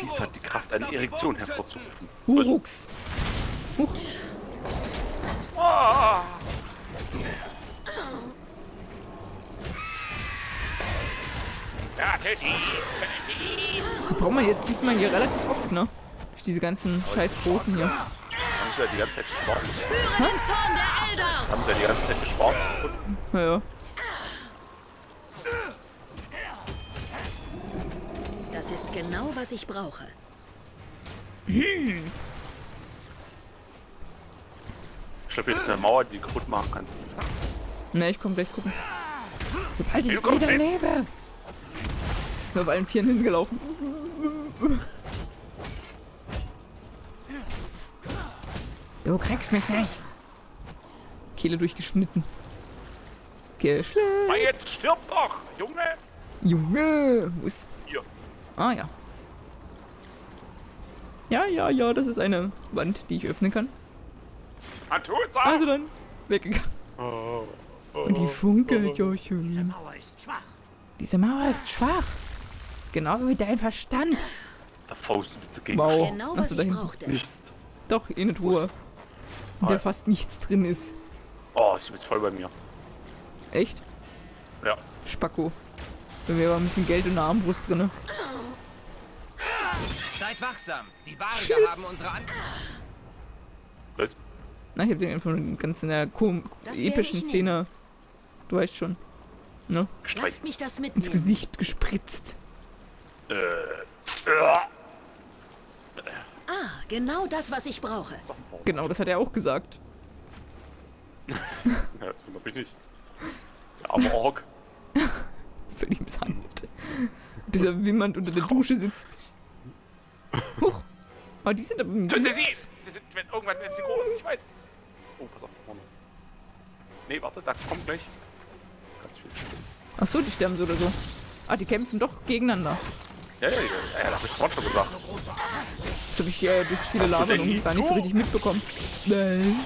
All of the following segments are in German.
Biest hat die Kraft, eine Erektion hervorzurufen. Hurux. Huch. Die braucht man jetzt diesmal hier relativ oft, ne? Durch diese ganzen scheiß Großen hier. Haben sie ja die ganze Zeit geschwart. Spüre den Zorn der Elder! Haben sie ja die ganze Zeit geschwart. Und Naja. Ist genau, was ich brauche. ich glaube, jetzt eine Mauer, die kaputt machen kannst. Ne, ich komm gleich gucken. Sobald ich Du wieder hin. lebe. Ich bin auf allen Vieren hingelaufen. Du kriegst mich nicht. Kehle durchgeschnitten. Geschleppt. Ah, jetzt stirb doch, Junge! Junge, wo ist... Ah, ja. Ja, ja, ja, das ist eine Wand, die ich öffnen kann. Also dann, weggegangen. Oh, Und die funkelt ja schön. Mauer ist schwach. Diese Mauer ist schwach. Genau wie dein Verstand. Da faust du dagegen. Wow. Genau, was so, ich da hinten. brauchte. Nicht. Doch, in der Truhe. In der fast nichts drin ist. Oh, ist jetzt voll bei mir. Echt? Ja. Spacko. Da wäre aber ein bisschen Geld in der Armbrust drin. Seid wachsam. Die Barger haben unsere An Was? Na, ich hab den einfach ganz in der epischen ich Szene. Du weißt schon. Ne? Lasst mich das Ins mitnehmen. Gesicht gespritzt. Äh. Ah, genau das, was ich brauche. Genau, das hat er auch gesagt. Ja, das wundert mich nicht. Der arme Ork. Völlig misshandelt. Bis er wimmernd unter der Dusche sitzt. Aber die sind aber Die, die, die wenn, irgendwann werden sie groß, ich weiß. Oh, pass auf, da vorne. Nee, warte, da kommt gleich. Ganz viel. Ach so, die sterben so oder so. Ah, die kämpfen doch gegeneinander. Ja, ja, ja, ja, da hab ich vorhin schon gesagt. Das habe ich äh, durch viele Labern und gar nicht so richtig mitbekommen. Nein.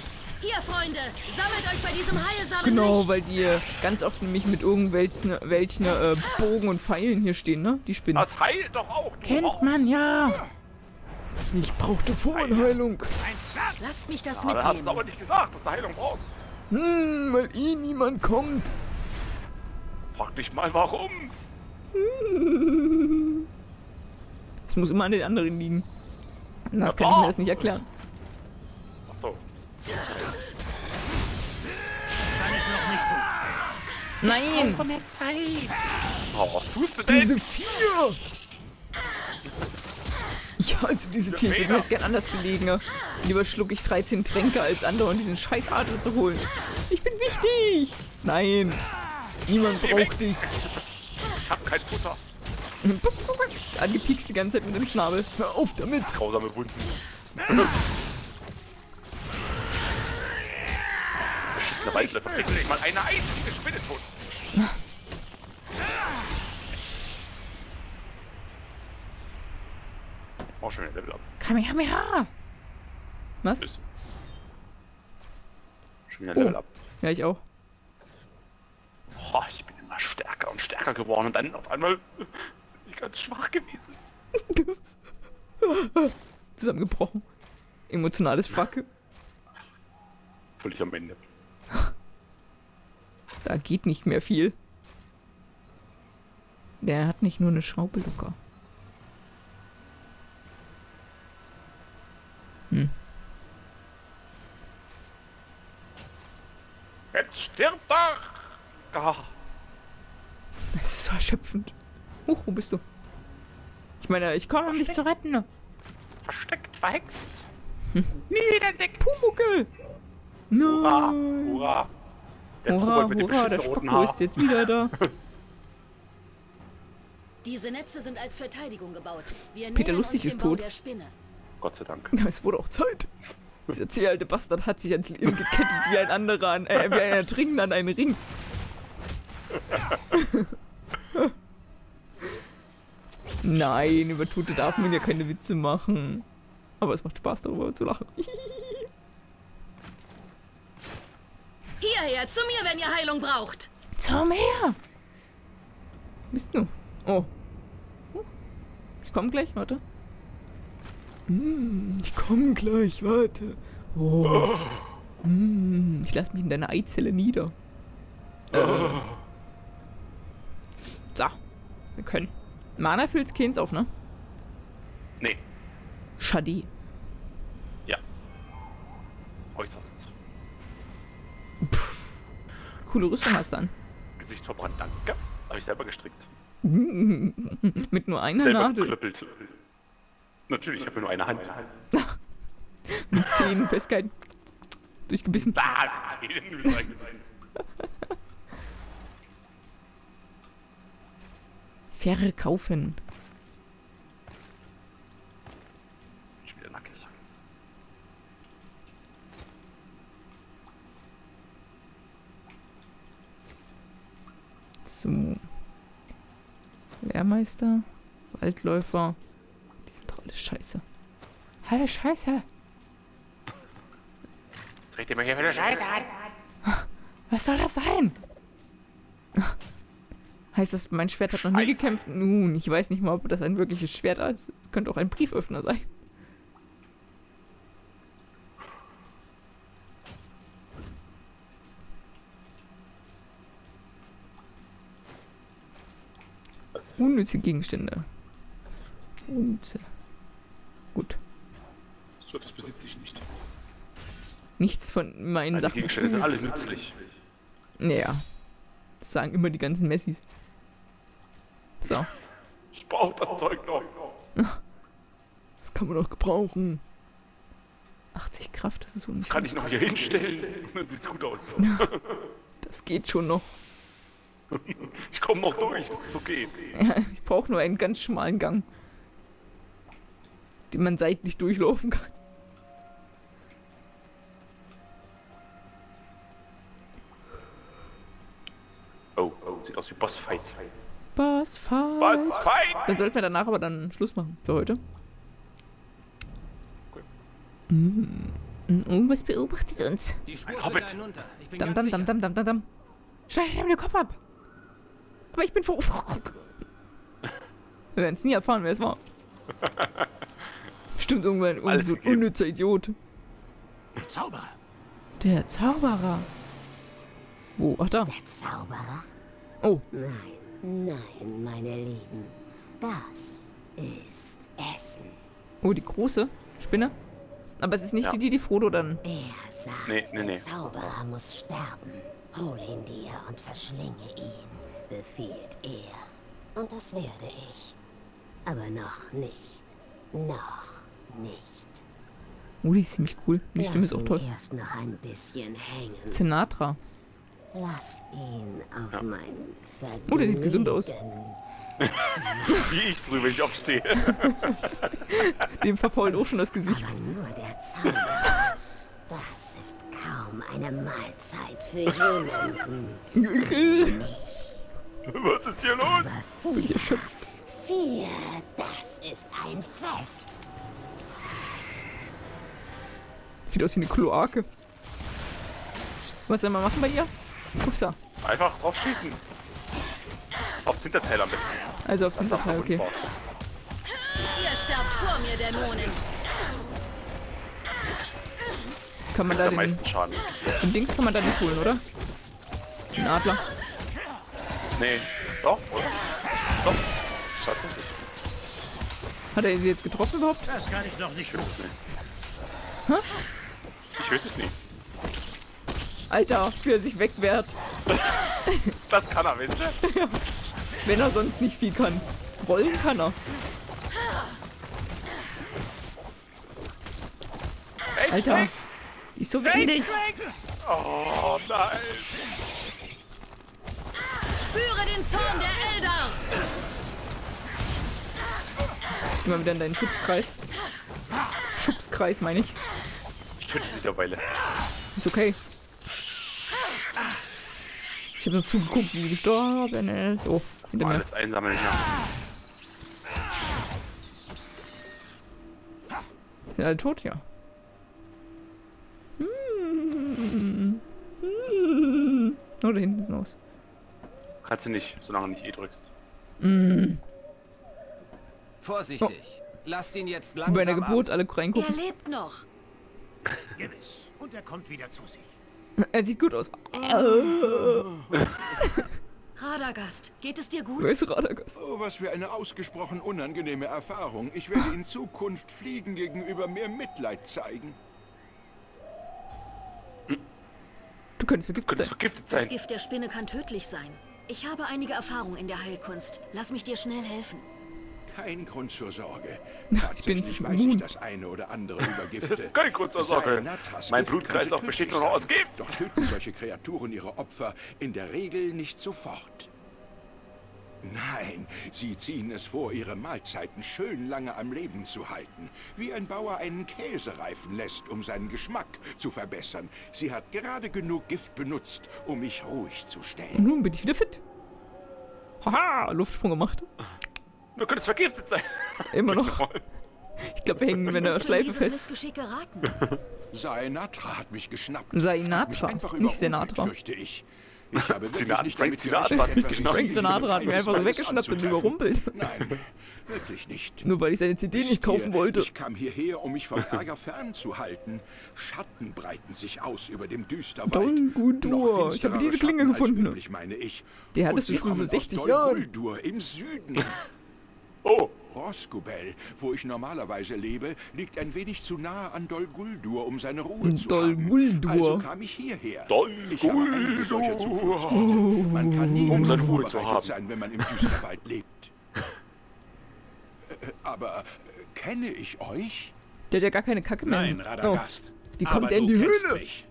Hier, Freunde, sammelt euch bei diesem heilsamen Genau, Licht. weil die äh, ganz oft nämlich mit irgendwelchen welchen, äh, Bogen und Pfeilen hier stehen, ne? Die Spinnen. Das heilt doch auch. du Kennt Ork. man ja. Ich brauchte Voranheilung. Lasst mich das Aber da hast du mitnehmen. aber nicht gesagt, dass du Heilung brauchst. Hm, weil eh niemand kommt. Frag dich mal, warum. Es muss immer an den anderen liegen. Das Ja, kann ich mir das nicht erklären. Ach so. kann ich noch nicht tun. Nein! Oh, was tust du denn? Diese vier! Ich hasse diese vier. Ich würde mir das gern anders belegen. Lieber schlucke ich 13 Tränke, als andauernd diesen scheiß Adler zu holen. Ich bin wichtig! Nein! Niemand braucht dich. Ich hab kein Futter. Angepiekst die ganze Zeit mit dem Schnabel. Hör auf damit! Grausame Wunden. Eine verkriegt nicht mal eine einzige Spinne tot. Oh, schön, Level up. Kamehameha! Was? Schon wieder Level Oh. up. Ja, ich auch. Oh, ich bin immer stärker und stärker geworden und dann auf einmal bin ich ganz schwach gewesen. Zusammengebrochen. Emotionales Fracke. Völlig am Ende. Da geht nicht mehr viel. Der hat nicht nur eine Schraube locker. Jetzt stirb doch! Ah, Das ist so erschöpfend. Huch, wo bist du? Ich meine, ich komme, um dich zu retten. versteckt, verhext. Hm. Niederdeckt. Pumuckel! Hurra, Nein! hurra. Der Hurra, mit dem hurra, der Spacko ist jetzt wieder da. Diese Netze sind als Verteidigung gebaut. Wir Peter Lustig uns ist tot. Der. Gott sei Dank. Ja, es wurde auch Zeit. Dieser zähalte Bastard hat sich ans Leben gekettet wie ein anderer an, äh, wie ein Ertrinkender an einen Ring. Nein, über Tote darf man ja keine Witze machen. Aber es macht Spaß, darüber zu lachen. Hierher, zu mir, wenn ihr Heilung braucht. Zum her! Bist du? Oh. Ich komm gleich, warte. Mm, die kommen gleich, warte. Oh. Mm, ich lasse mich in deiner Eizelle nieder. Äh. Wir können. Mana füllt's keins auf, ne? Nee, Schade. ja. Äußerst. Coole Rüstung hast du an. Gesicht verbrannt, danke. Habe ich selber gestrickt. Mit nur einer Selber Nadel. geklöppelt. Natürlich, ich habe nur eine Hand. Mit Zähnen festgehalten. Durchgebissen. Ah, in den Müll reingefallen. Verkaufen. Ich bin wieder nackig. So. Lehrmeister. Waldläufer. Die sind doch alle scheiße. Alle scheiße. Dreht ihr mir hier wieder Scheiße an? Was soll das sein? Heißt das, mein Schwert hat noch nie gekämpft? Nun, ich weiß nicht mal, ob das ein wirkliches Schwert ist. Es könnte auch ein Brieföffner sein. Unnütze Gegenstände. Unnütze. Gut. So, das besitze ich nicht. Nichts von meinen Sachen. Gegenstände sind alle nützlich. Ja. Das sagen immer die ganzen Messis. So. Ich brauche das Zeug noch. Das kann man doch gebrauchen. 80 Kraft, das ist Kann unschön. ich noch hier hinstellen? Dann sieht's gut aus. Das geht schon noch. Ich komme noch durch, das ist okay. Ja, ich brauche nur einen ganz schmalen Gang. Den man seitlich durchlaufen kann. Oh, oh, sieht aus wie Bossfight. Bossfight. Bossfight! Dann sollten wir danach aber dann Schluss machen für heute. Mm. Irgendwas beobachtet uns. Die Spur Hobbit. führt hinunter. Ich bin Dam, dam, dam, dam, dam, dam, dam. Schneid ihm den Kopf ab. Aber ich bin vor. Wir werden es nie erfahren, wer es war. Stimmt irgendwann irgend Alles so ein unnützer Idiot. Zauberer. Der Zauberer. Wo? Ach da. Zauberer? Oh, Nein, nein, meine Lieben. Das ist Essen. oh, die große Spinne. Aber es ist nicht Ja. die, die die Frodo dann. Er sagt, Nee, nee, nee. der Zauberer muss sterben. Hol ihn dir und verschlinge ihn, befiehlt er. Und das werde ich. Aber noch nicht. Noch nicht. Oh, die ist ziemlich cool. Die Stimme ist Lass auch toll. erst noch ein bisschen hängen. Sinatra. Lass ihn auf mein Vergnügen. Oh, der sieht gesund aus. Wie ich drüber, ich aufstehe. Dem verfault auch schon das Gesicht. Aber nur der Zauberer. Das ist kaum eine Mahlzeit für jemanden. Was ist hier los? Erschöpft. Vier, das ist ein Fest. Sieht aus wie eine Kloake. Was soll man machen bei ihr? Upsa. Einfach drauf schießen. Aufs Hinterteil am besten. Also aufs Das Hinterteil, okay. Ihr sterbt vor mir, Dämonen. Kann man da den, meisten Schaden. den Dings kann man da nicht holen, oder? Den Adler. Nee. Doch, oder? Doch. Tatsächlich. Hat er sie jetzt getroffen überhaupt? Das kann ich noch nicht tun. Ich weiß es nicht. Alter, wie er sich wegwehrt. Das kann er, du? Wenn er sonst nicht viel kann. Rollen kann er. Alter. Ist so windig. Oh nein. Spüre den Zorn der Eldar. Geh mal wieder in deinen Schutzkreis. Schubskreis meine ich. Ich töte mittlerweile. Ist okay. Ich habe nur zugeguckt, wie sie gestorben ist. Oh, hinter Mal mir. alles einsammeln hier. Sind alle tot? Ja. Hm. Hm. Oh, da hinten ist ein Haus. Kannst du nicht, solange du nicht E drückst. Vorsichtig. Lasst ihn jetzt langsam bei ab. Geburt alle Er reingucken. lebt noch. Gewiss. Und er kommt wieder zu sich. Er sieht gut aus. Radagast, geht es dir Wer gut? ist Radagast? Oh, was für eine ausgesprochen unangenehme Erfahrung. Ich werde in Zukunft Fliegen gegenüber mehr Mitleid zeigen. Du könntest vergiftet sein. vergiftet Das. Gift der Spinne kann tödlich sein. Ich habe einige Erfahrung in der Heilkunst. Lass mich dir schnell helfen. Kein Grund zur Sorge. bin Tatsächlich inzwischen weiß ich das eine oder andere über Gifte. Kein Grund zur Sorge. Mein Blutkreislauf besteht nur noch aus. Gift. Doch töten solche Kreaturen ihre Opfer in der Regel nicht sofort. Nein, sie ziehen es vor, ihre Mahlzeiten schön lange am Leben zu halten. Wie ein Bauer einen Käse reifen lässt, um seinen Geschmack zu verbessern. Sie hat gerade genug Gift benutzt, um mich ruhig zu Und stellen. nun bin ich wieder fit. Haha, Luftsprung gemacht. Du könntest vergiftet sein. Immer noch. Ich glaube, wir hängen in einer Schleife fest. Geraten? Sainatra hat mich geschnappt. Sainatra, mich nicht Sinatra. fürchte ich. Ich habe Sinatra- nicht damit Sinatra mich geschnappt. Frank Sinatra hat mir einfach so weggeschnappt und überrumpelt. Nein, wirklich nicht. Nur weil ich seine CD nicht kaufen wollte. Ich kam hierher, um mich vom Ärger fernzuhalten. Schatten breiten sich aus über dem Düsterwald. Dol Guldur. Noch Ich habe diese Klinge gefunden. Üblich, meine ich. Die hattest du schon vor kommen 60 aus Jahren. Im Süden. Oh, Roskubel, wo ich normalerweise lebe, liegt ein wenig zu nahe an Dol Guldur, um seine Ruhe zu Dol haben. Guldur. Also kam ich hierher. Dol ich Guldur. Man kann nie Um seine Ruhe zu haben. sein, wenn man im Düsterwald lebt. Äh, Aber äh, kenne ich euch? Der hat ja gar keine Kacke mehr. Nein, Radagast. Oh. Wie kommt Aber der in die Höhle? Mich.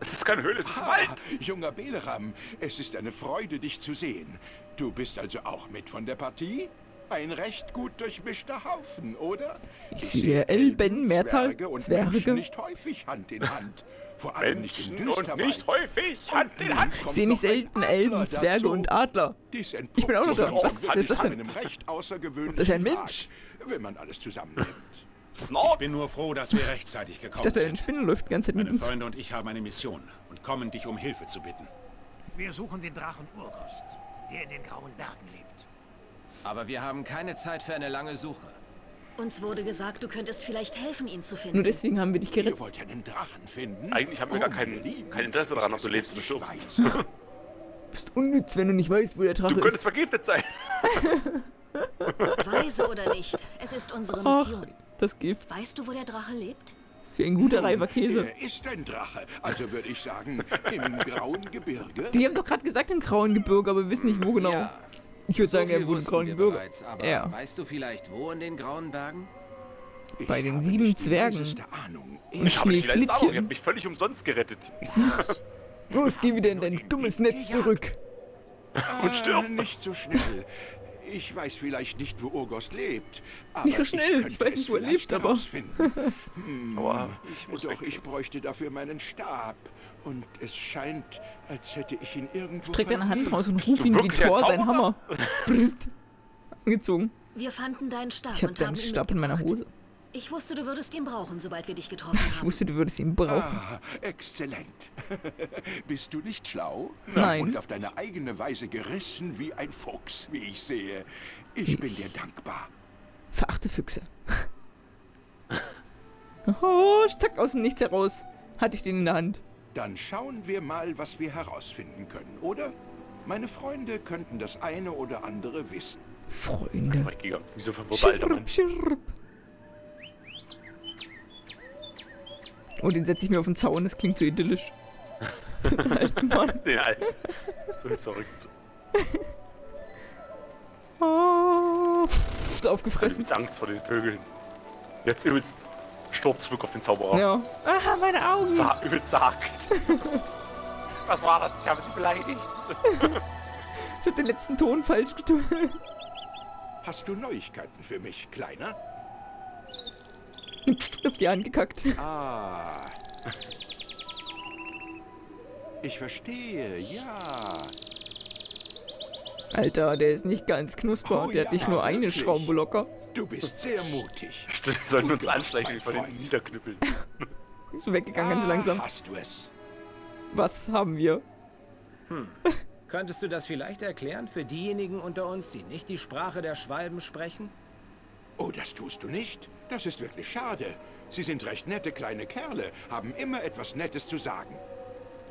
es ist keine Höhle, es ist Ah, Wald. junger Beleram, es ist eine Freude, dich zu sehen. Du bist also auch mit von der Partie? Ein recht gut durchmischter Haufen, oder? Ich sehe Elben, Mehrzahl, Zwerge und nicht häufig Hand in Hand. Vor allem nicht Menschen und Düsterwald. nicht häufig Hand in Hand. Ich sehe nicht selten Elben, Zwerge und Adler. Ich bin auch noch da. Was? Ist das denn? Das ist ein Tag, Mensch. wenn man alles zusammennimmt. Ich bin nur froh, dass wir rechtzeitig Ich gekommen dachte, ein sind. Spinne läuft die ganze Zeit mit Meine uns. Freunde und ich haben eine Mission und kommen, dich um Hilfe zu bitten. Wir suchen den Drachen Urgost, der in den grauen Bergen lebt. Aber wir haben keine Zeit für eine lange Suche. Uns wurde gesagt, du könntest vielleicht helfen, ihn zu finden. Nur deswegen haben wir dich gerettet. Ihr wollt einen Drachen finden? Eigentlich haben wir gar Oh, kein- ihr Lieben, kein Interesse daran, ob ist du lebst oder stirbst. Du bist unnütz, wenn du nicht weißt, wo der Drache Du könntest ist. vergiftet sein. Weise oder nicht, es ist unsere Ach, Mission. das Gift. Weißt du, wo der Drache lebt? Das ist wie ein guter reifer Käse. Er ist ein Drache, also würde ich sagen, im grauen Gebirge. Die haben doch gerade gesagt im grauen Gebirge, aber wir wissen nicht, wo genau. Ja, ich würde so sagen, er wussten grauen Gebirge. bereits, aber Ja. weißt du vielleicht, wo in den grauen Bergen? Ich bei den habe sieben Zwergen. Ahnung. Ich habe nicht die Ahnung. Ihr Schneeflittchen. habt mich völlig umsonst gerettet. Los, geh wieder in dein dummes Netz zurück. Und stirb. Nicht so schnell. Ich weiß vielleicht nicht, wo Urgost lebt. Aber Nicht so schnell. könnte Ich weiß nicht, wo er vielleicht lebt, aber- herausfinden. Aber ich muss Doch weg. ich bräuchte dafür meinen Stab. Und es scheint, als hätte ich ihn irgendwo Streck deine Hand raus und ruf ihn wie Thor seinen? Hammer. Angezogen. Wir fanden deinen Stab Ich habe deinen Stab in meiner. Hose. Ich wusste, du würdest ihn brauchen, sobald wir dich getroffen Ich haben. wusste, du würdest ihn brauchen. Ah, exzellent. Bist du nicht schlau? Nein. Und auf deine eigene Weise gerissen wie ein Fuchs, wie ich sehe. Ich bin dir dankbar. Verachte Füchse. Oh, zack, aus dem Nichts heraus. Hatte ich den in der Hand. Dann schauen wir mal, was wir herausfinden können, oder? Meine Freunde könnten das eine oder andere wissen. Freunde. Mein Giga, wieso schirp. Oh, den setze ich mir auf den Zaun, das klingt so idyllisch. Alten Mann. Den alten. So verrückt. Oh, pff, Ich aufgefressen. hab Angst vor den Vögeln. Jetzt übelst Sturzflug auf den Zauberer. Ja. Aha, meine Augen. Sa übelst sagt. Was war das? Ich habe sie beleidigt. Ich hab den letzten Ton falsch getan. Hast du Neuigkeiten für mich, Kleiner? auf die Hand gekackt. Ah. Ich verstehe, ja. Alter, der ist nicht ganz knusper. Oh der hat nicht ja, nur eine wirklich. Schraublocker. Du bist sehr mutig. Wir sollten uns anschleichen von den. Niederknüppeln. Ist weggegangen ganz Ah, langsam. Hast du es? Was haben wir? Könntest du das vielleicht erklären für diejenigen unter uns, die nicht die Sprache der Schwalben sprechen? Oh, das tust du nicht? Das ist wirklich schade. Sie sind recht nette kleine Kerle, haben immer etwas Nettes zu sagen.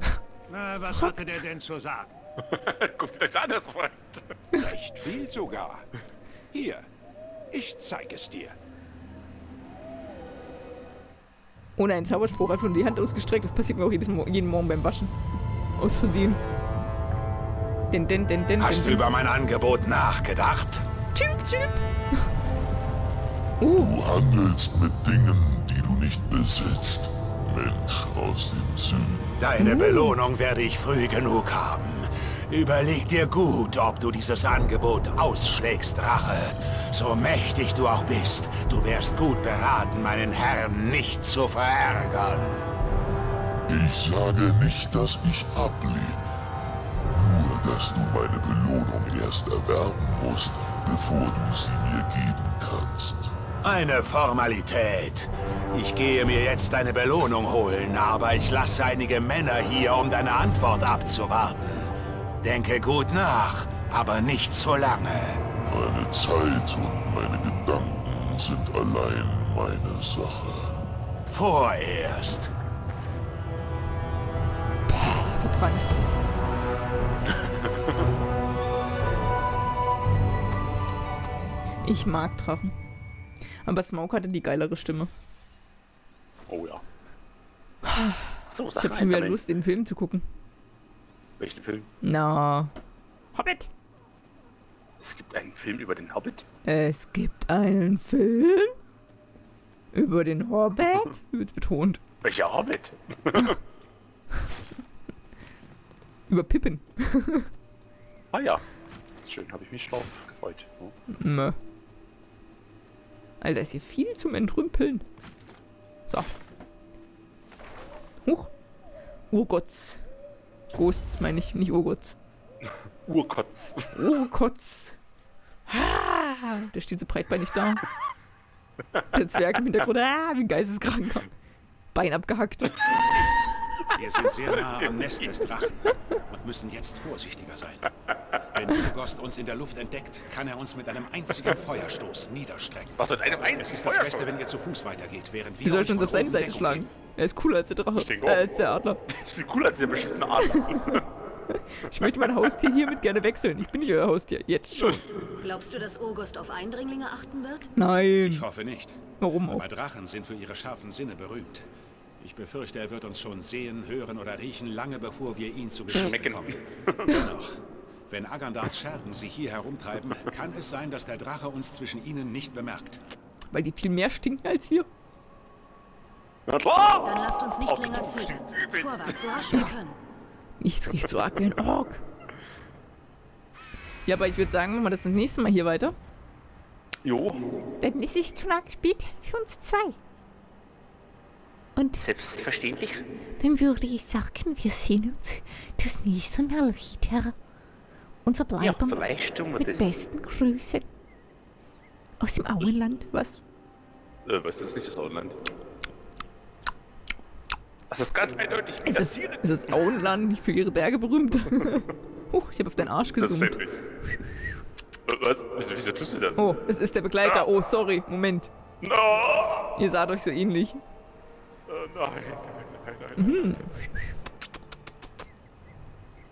Na, was hatte der denn zu sagen? Guckt euch an, Freund. Recht viel sogar. Hier, ich zeige es dir. Ohne einen Zauberspruch einfach nur die Hand ausgestreckt. Das passiert mir auch jedes Mo jeden Morgen beim Waschen. Aus Versehen. Den, den, den, den, Hast du den, über mein Angebot nachgedacht? Chirp, chirp. Uh, Du handelst mit Dingen, die du nicht besitzt. Mensch aus dem Süden. Deine Belohnung werde ich früh genug haben. Überleg dir gut, ob du dieses Angebot ausschlägst, Drache. So mächtig du auch bist, du wärst gut beraten, meinen Herrn nicht zu verärgern. Ich sage nicht, dass ich ablehne. Nur, dass du meine Belohnung erst erwerben musst, bevor du sie mir geben kannst. Eine Formalität. Ich gehe mir jetzt deine Belohnung holen, aber ich lasse einige Männer hier, um deine Antwort abzuwarten. Denke gut nach, aber nicht zu lange. Meine Zeit und meine Gedanken sind allein meine Sache. Vorerst. verbrannt. Ich mag Drachen. Aber Smoke hatte die geilere Stimme. Oh ja. So, Ich habe schon wieder. Lust, den Film zu gucken. Welchen Film? Na. Hobbit. Es gibt einen Film über den Hobbit. Es gibt einen Film über den Hobbit. Wird betont. Welcher Hobbit? Über Pippin. Ah ja. Das ist schön, habe ich mich drauf gefreut. Oh. Alter, ist hier viel zum Entrümpeln. So. Huch. Urgotts. Ghosts meine ich, nicht Urgotts. Urkotz. Urgotts. Ah, der steht so breitbeinig da. Der Zwerg im Hintergrund, ah, wie geisteskranker. Bein abgehackt. Wir sind sehr nah am Nest des Drachen und müssen jetzt vorsichtiger sein. Wenn Urgost uns in der Luft entdeckt, kann er uns mit einem einzigen Feuerstoß niederstrecken. Was mit einem Es einzigen ist das Beste, wenn ihr zu Fuß weitergeht, während wir Wir sollten uns auf seine Seite schlagen. geben. Er ist cooler als der Drache. Ich denke Äh, als der Adler. Ist viel cooler als der beschissene Adler. Ich möchte mein Haustier hiermit gerne wechseln. Ich bin nicht euer Haustier. Jetzt schon. Glaubst du, dass August auf Eindringlinge achten wird? Nein. Ich hoffe nicht. Warum auch? Aber Drachen sind für ihre scharfen Sinne berühmt. Ich befürchte, er wird uns schon sehen, hören oder riechen, lange bevor wir ihn zu Gesicht Schmecken. bekommen. Dennoch, wenn Agandars Schergen sich hier herumtreiben, kann es sein, dass der Drache uns zwischen ihnen nicht bemerkt. Weil die viel mehr stinken als wir. Na klar! Dann lasst uns nicht länger zögern. Vorwärts, so rasch wir können. Nichts riecht so arg wie ein Ork. Ja, aber ich würde sagen, machen wir das das nächste Mal hier weiter. Jo, Dann ist es zu arg spät für uns zwei. Und selbstverständlich. Dann würde ich sagen, wir sehen uns das nächste Mal wieder. Und Ja, verbleiben vielleicht tun wir mit das. besten Grüßen aus dem Auenland. was? Äh, was ist nicht das Auenland? Das ist ganz eindeutig. Ist es, Tiere. ist Auenland nicht für ihre Berge berühmt? Huch, ich habe auf deinen Arsch Das gesummt. Was? Wieso, wieso tust du das? Oh, es ist der Begleiter. Oh, sorry. Moment. No! Ihr saht euch so ähnlich. Äh, nein, nein, nein, nein.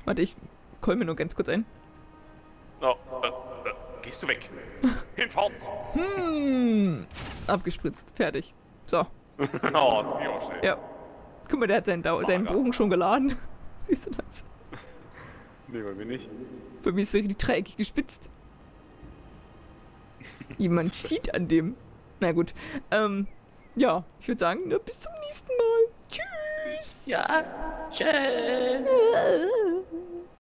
Warte, ich call mir nur ganz kurz ein. No, äh, äh, gehst du weg? Hinfahren! Hm. Abgespritzt. Fertig. So. Oh, das. Ja. Guck mal, der hat seinen, Dau seinen Bogen schon geladen. Siehst du das? Nee, bei mir nicht. Bei mir ist richtig dreieckig gespitzt. Jemand zieht an dem. Na gut. Ähm, ja, ich würde sagen, na, bis zum nächsten Mal. Tschüss. Ja, tschüss.